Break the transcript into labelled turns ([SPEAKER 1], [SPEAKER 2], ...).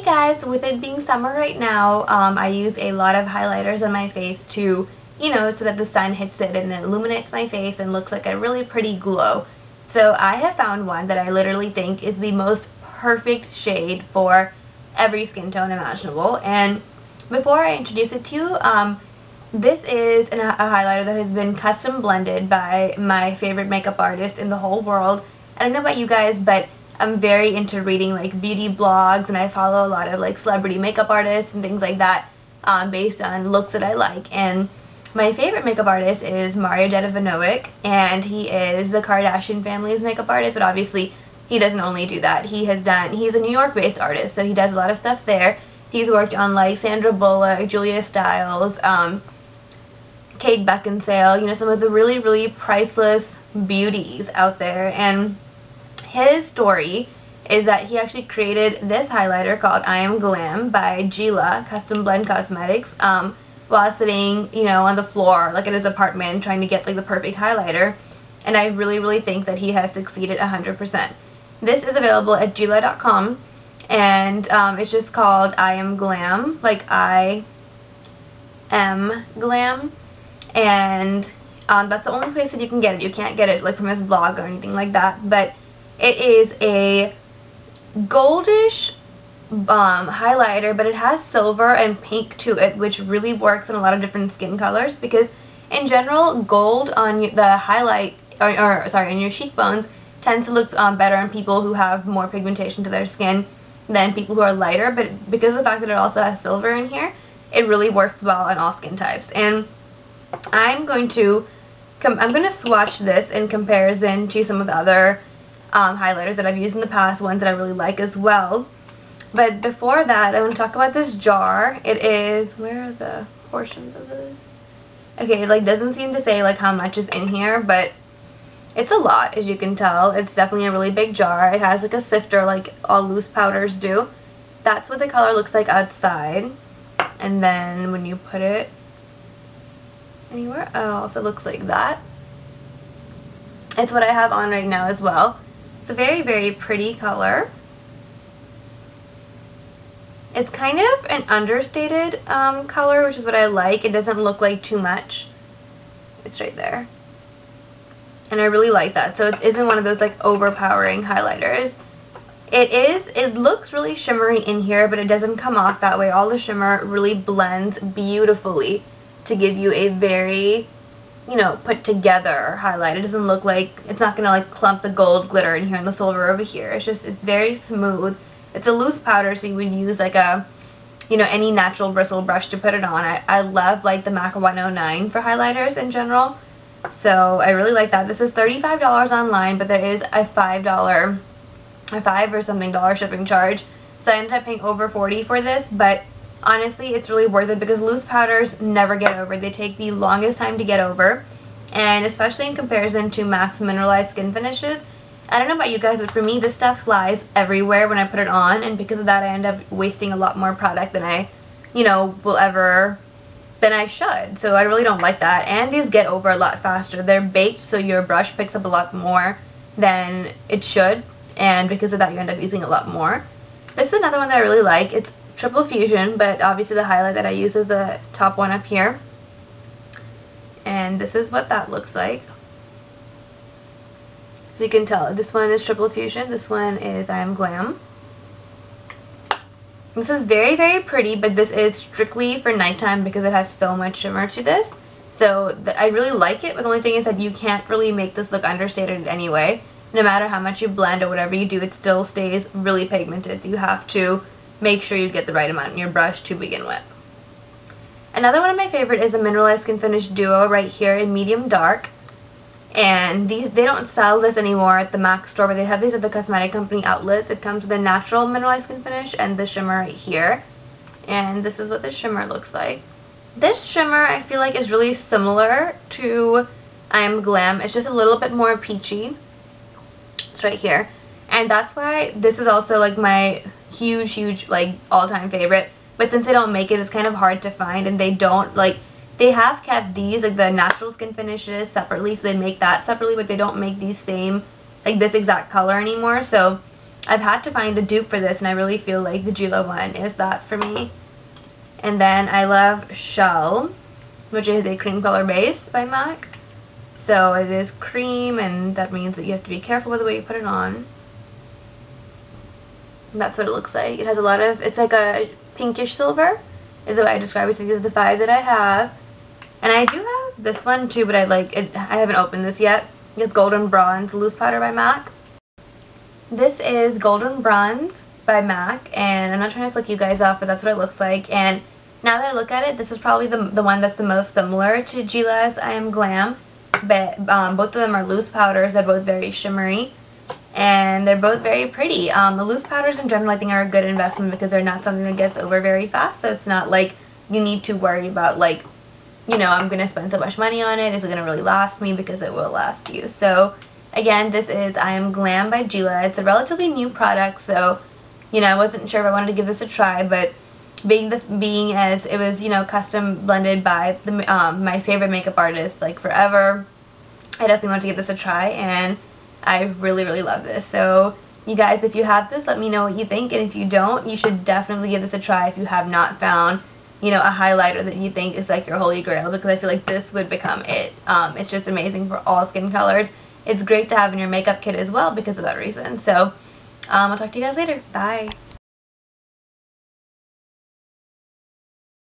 [SPEAKER 1] Hey guys, with it being summer right now, um, I use a lot of highlighters on my face to, you know, so that the sun hits it and it illuminates my face and looks like a really pretty glow. So I have found one that I literally think is the most perfect shade for every skin tone imaginable. And before I introduce it to you, um, this is an, a highlighter that has been custom blended by my favorite makeup artist in the whole world. I don't know about you guys, but I'm very into reading like beauty blogs and I follow a lot of like celebrity makeup artists and things like that um, based on looks that I like. And my favorite makeup artist is Mario Dedivanovic and he is the Kardashian family's makeup artist, but obviously he doesn't only do that. He has done, he's a New York based artist, so he does a lot of stuff there. He's worked on like Sandra Bullock, Julia Stiles, um, Kate Beckinsale, you know, some of the really, really priceless beauties out there. And his story is that he actually created this highlighter called I Am Glam by Giella Custom Blend Cosmetics um, while sitting, you know, on the floor, like in his apartment, trying to get like the perfect highlighter. And I really, really think that he has succeeded 100%. This is available at Giella.com and um, it's just called I Am Glam, like I am Glam. And um, that's the only place that you can get it. You can't get it like from his blog or anything like that. But it is a goldish um, highlighter, but it has silver and pink to it, which really works in a lot of different skin colors because in general, gold on the highlight, or, or sorry, on your cheekbones tends to look um, better on people who have more pigmentation to their skin than people who are lighter, but because of the fact that it also has silver in here, it really works well on all skin types. And I'm going to, I'm going to swatch this in comparison to some of the other um, highlighters that I've used in the past, ones that I really like as well. But before that, I want to talk about this jar. It is, where are the portions of this? Okay, like doesn't seem to say like how much is in here, but it's a lot as you can tell. It's definitely a really big jar. It has like a sifter like all loose powders do. That's what the color looks like outside. And then when you put it anywhere else, it looks like that. It's what I have on right now as well. It's a very, very pretty color. It's kind of an understated um, color, which is what I like. It doesn't look like too much. It's right there. And I really like that. So it isn't one of those like overpowering highlighters. It is, it looks really shimmery in here, but it doesn't come off that way. All the shimmer really blends beautifully to give you a very you know, put together highlight. It doesn't look like, it's not going to like clump the gold glitter in here and the silver over here. It's just, it's very smooth. It's a loose powder so you would use like a, you know, any natural bristle brush to put it on. I, I love like the MAC 109 for highlighters in general. So I really like that. This is $35 online, but there is a $5, a 5 or something dollar shipping charge. So I ended up paying over 40 for this, but honestly, it's really worth it because loose powders never get over. They take the longest time to get over. And especially in comparison to MAC's Mineralized Skin Finishes, I don't know about you guys, but for me, this stuff flies everywhere when I put it on. And because of that, I end up wasting a lot more product than I, you know, will ever, than I should. So I really don't like that. And these get over a lot faster. They're baked, so your brush picks up a lot more than it should. And because of that, you end up using a lot more. This is another one that I really like. It's Triple Fusion, but obviously the highlight that I use is the top one up here. And this is what that looks like. So you can tell, this one is Triple Fusion, this one is I Am Glam. This is very, very pretty, but this is strictly for nighttime because it has so much shimmer to this. So that I really like it, but the only thing is that you can't really make this look understated anyway. No matter how much you blend or whatever you do, it still stays really pigmented. So you have to make sure you get the right amount in your brush to begin with. Another one of my favorite is a Mineralized Skin Finish Duo right here in medium dark. And these they don't sell this anymore at the MAC store, but they have these at the cosmetic company outlets. It comes with a natural mineralized skin finish and the shimmer right here. And this is what the shimmer looks like. This shimmer I feel like is really similar to I Am Glam. It's just a little bit more peachy. It's right here. And that's why this is also like my huge, huge, like, all-time favorite. But since they don't make it, it's kind of hard to find, and they don't, like, they have kept these, like, the natural skin finishes separately, so they make that separately, but they don't make these same, like, this exact color anymore, so I've had to find a dupe for this and I really feel like the Giella one is that for me. And then I love Shell, which is a cream color base by MAC. So it is cream and that means that you have to be careful with the way you put it on. That's what it looks like. It has a lot of, it's like a pinkish silver is the way I describe it. So these are the five that I have. And I do have this one too, but I like it. I haven't opened this yet. It's Golden Bronze Loose Powder by MAC. This is Golden Bronze by MAC, and I'm not trying to flick you guys off, but that's what it looks like. And now that I look at it, this is probably the, the one that's the most similar to Giella's I Am Glam. But um, both of them are loose powders. They're both very shimmery. And they're both very pretty. Um, the loose powders in general I think are a good investment because they're not something that gets over very fast. So it's not like you need to worry about like, you know, I'm going to spend so much money on it. Is it going to really last me? Because it will last you. So again, this is I Am Glam by Giella. It's a relatively new product. So, you know, I wasn't sure if I wanted to give this a try. But being the being as it was you know custom blended by the um, my favorite makeup artist like forever I definitely wanted to give this a try and I really really love this. So you guys if you have this let me know what you think. And if you don't you should definitely give this a try if you have not found you know a highlighter that you think is like your holy grail because I feel like this would become it. Um, it's just amazing for all skin colors. It's great to have in your makeup kit as well because of that reason. So um, I'll talk to you guys later. Bye